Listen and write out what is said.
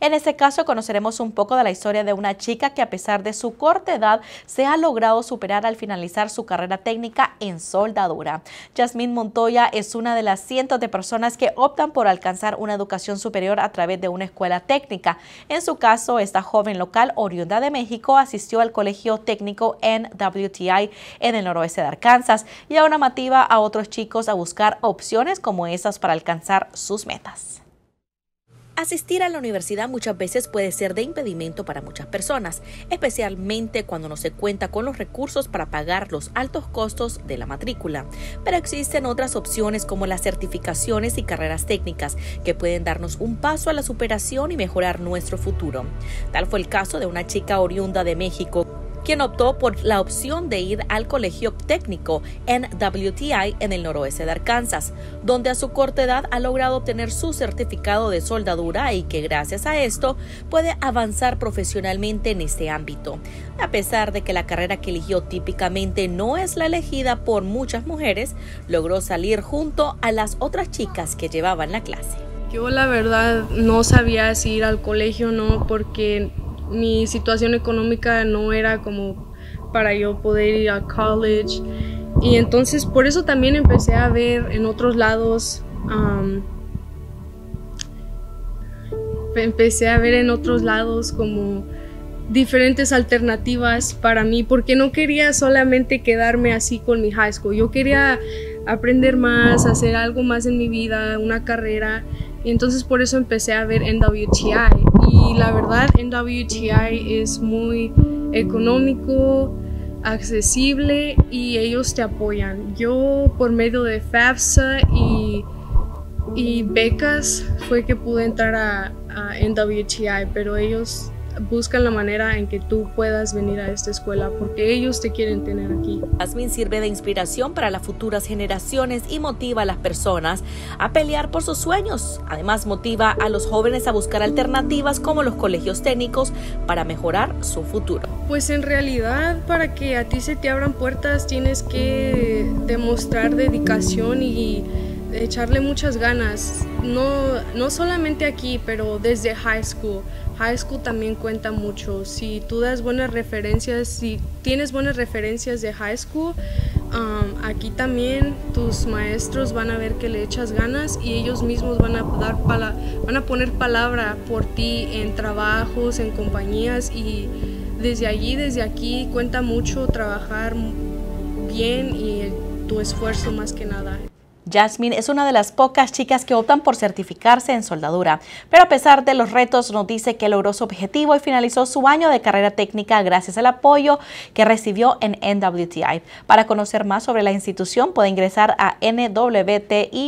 En este caso conoceremos un poco de la historia de una chica que a pesar de su corta edad se ha logrado superar al finalizar su carrera técnica en soldadura. Yasmín Montoya es una de las cientos de personas que optan por alcanzar una educación superior a través de una escuela técnica. En su caso, esta joven local oriunda de México asistió al colegio técnico NWTI en el noroeste de Arkansas y ahora motiva a otros chicos a buscar opciones como esas para alcanzar sus metas. Asistir a la universidad muchas veces puede ser de impedimento para muchas personas, especialmente cuando no se cuenta con los recursos para pagar los altos costos de la matrícula. Pero existen otras opciones como las certificaciones y carreras técnicas que pueden darnos un paso a la superación y mejorar nuestro futuro. Tal fue el caso de una chica oriunda de México quien optó por la opción de ir al colegio técnico en WTI en el noroeste de Arkansas, donde a su corta edad ha logrado obtener su certificado de soldadura y que gracias a esto puede avanzar profesionalmente en este ámbito. A pesar de que la carrera que eligió típicamente no es la elegida por muchas mujeres, logró salir junto a las otras chicas que llevaban la clase. Yo la verdad no sabía si ir al colegio o no porque mi situación económica no era como para yo poder ir a college. Y entonces por eso también empecé a ver en otros lados, empecé a ver en otros lados como diferentes alternativas para mí, porque no quería solamente quedarme así con mi high school, yo quería aprender más, hacer algo más en mi vida, una carrera. Y entonces por eso empecé a ver NWTI. Y la verdad, NWTI es muy económico, accesible y ellos te apoyan. Yo por medio de FAFSA y, becas fue que pude entrar a NWTI, pero ellos buscan la manera en que tú puedas venir a esta escuela porque ellos te quieren tener aquí. Jasmine sirve de inspiración para las futuras generaciones y motiva a las personas a pelear por sus sueños. Además, motiva a los jóvenes a buscar alternativas como los colegios técnicos para mejorar su futuro. Pues en realidad, para que a ti se te abran puertas, tienes que demostrar dedicación y echarle muchas ganas, no, no solamente aquí, pero desde high school. High school también cuenta mucho. Si tú das buenas referencias, si tienes buenas referencias de high school, um, aquí también tus maestros van a ver que le echas ganas y ellos mismos van a, dar van a poner palabra por ti en trabajos, en compañías y desde allí, desde aquí cuenta mucho trabajar bien y tu esfuerzo más que nada. Jasmine es una de las pocas chicas que optan por certificarse en soldadura, pero a pesar de los retos nos dice que logró su objetivo y finalizó su año de carrera técnica gracias al apoyo que recibió en NWTI. Para conocer más sobre la institución puede ingresar a nwti.edu.